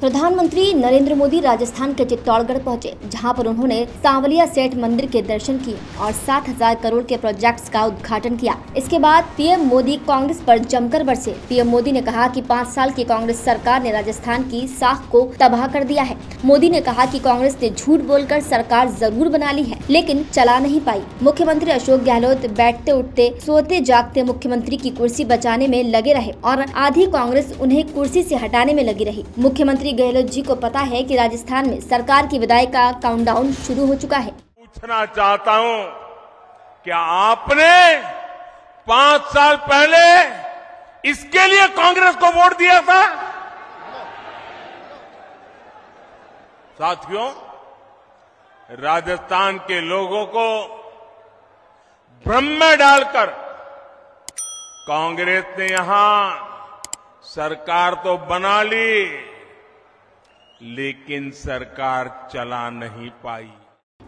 प्रधानमंत्री नरेंद्र मोदी राजस्थान के चित्तौड़गढ़ पहुँचे, जहाँ पर उन्होंने सांवलिया सेठ मंदिर के दर्शन किए और सात हज़ार करोड़ के प्रोजेक्ट्स का उद्घाटन किया। इसके बाद पीएम मोदी कांग्रेस पर जमकर बरसे। पीएम मोदी ने कहा कि पाँच साल की कांग्रेस सरकार ने राजस्थान की साख को तबाह कर दिया है। मोदी ने कहा की कांग्रेस ने झूठ बोलकर सरकार ज़रूर बना ली है, लेकिन चला नहीं पाई। मुख्यमंत्री अशोक गहलोत बैठते उठते, सोते जागते मुख्यमंत्री की कुर्सी बचाने में लगे रहे और आधी कांग्रेस उन्हें कुर्सी ऐसी हटाने में लगी रही। मुख्यमंत्री मुख्यमंत्री गहलोत जी को पता है कि राजस्थान में सरकार की विदाई का काउंटडाउन शुरू हो चुका है। पूछना चाहता हूँ, क्या आपने पाँच साल पहले इसके लिए कांग्रेस को वोट दिया था? साथियों, राजस्थान के लोगों को भ्रम में डालकर कांग्रेस ने यहाँ सरकार तो बना ली। लेकिन सरकार चला नहीं पाई।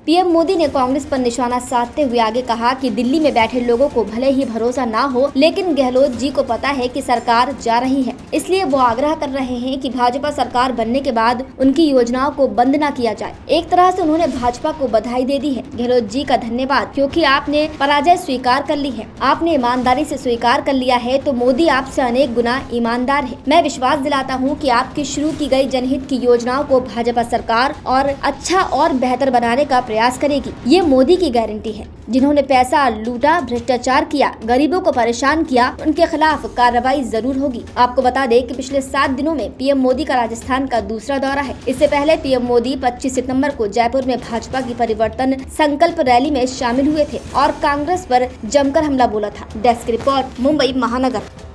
पीएम मोदी ने कांग्रेस पर निशाना साधते हुए आगे कहा कि दिल्ली में बैठे लोगों को भले ही भरोसा ना हो, लेकिन गहलोत जी को पता है कि सरकार जा रही है। इसलिए वो आग्रह कर रहे हैं कि भाजपा सरकार बनने के बाद उनकी योजनाओं को बंद न किया जाए। एक तरह से उन्होंने भाजपा को बधाई दे दी है। गहलोत जी का धन्यवाद, क्योंकि आपने पराजय स्वीकार कर ली है। आपने ईमानदारी ऐसी स्वीकार कर लिया है तो मोदी आपसे अनेक गुना ईमानदार है। मैं विश्वास दिलाता हूँ की आपकी शुरू की गई जनहित की योजनाओं को भाजपा सरकार और अच्छा और बेहतर बनाने का प्रयास करेगी। ये मोदी की गारंटी है। जिन्होंने पैसा लूटा, भ्रष्टाचार किया, गरीबों को परेशान किया, उनके खिलाफ कार्रवाई ज़रूर होगी। आपको बता दें कि पिछले सात दिनों में पीएम मोदी का राजस्थान का दूसरा दौरा है। इससे पहले पीएम मोदी 25 सितंबर को जयपुर में भाजपा की परिवर्तन संकल्प रैली में शामिल हुए थे और कांग्रेस पर जमकर हमला बोला था। डेस्क रिपोर्ट, मुंबई महानगर।